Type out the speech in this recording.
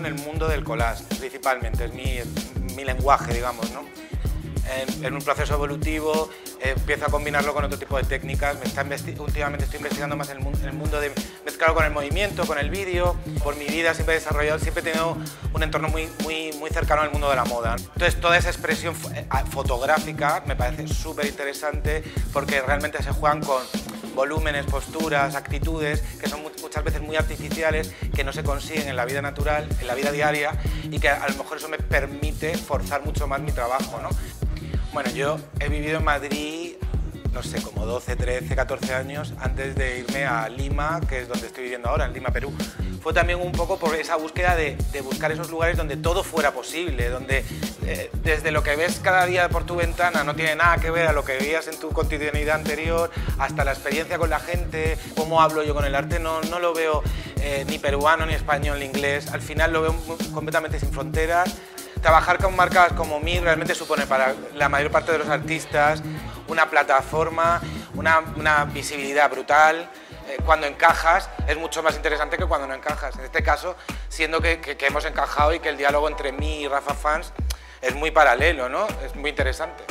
en el mundo del collage, principalmente, es mi, mi lenguaje, digamos, ¿no? En, un proceso evolutivo, eh, empiezo a combinarlo con otro tipo de técnicas, me está últimamente estoy investigando más en el, mundo, en de mezclarlo con el movimiento, con el vídeo, por mi vida siempre he desarrollado, siempre he tenido un entorno muy, muy, muy cercano al mundo de la moda. Entonces toda esa expresión eh, ah, fotográfica me parece súper interesante porque realmente se juegan con volúmenes, posturas, actitudes que son muy muchas veces muy artificiales, que no se consiguen en la vida natural, en la vida diaria y que a lo mejor eso me permite forzar mucho más mi trabajo. ¿no? Bueno, yo he vivido en Madrid no sé, como 12, 13, 14 años antes de irme a Lima, que es donde estoy viviendo ahora, en Lima, Perú. Fue también un poco por esa búsqueda de, buscar esos lugares donde todo fuera posible, donde eh, desde lo que ves cada día por tu ventana no tiene nada que ver a lo que veías en tu cotidianidad anterior, hasta la experiencia con la gente, cómo hablo yo con el arte, no, no lo veo eh, ni peruano, ni español, ni inglés. Al final lo veo completamente sin fronteras trabajar con marcas como mí realmente supone para la mayor parte de los artistas una plataforma, una, visibilidad brutal. Eh, cuando encajas es mucho más interesante que cuando no encajas. En este caso, siendo que, que hemos encajado y que el diálogo entre mí y Rafa Fans es muy paralelo, ¿no? Es muy interesante.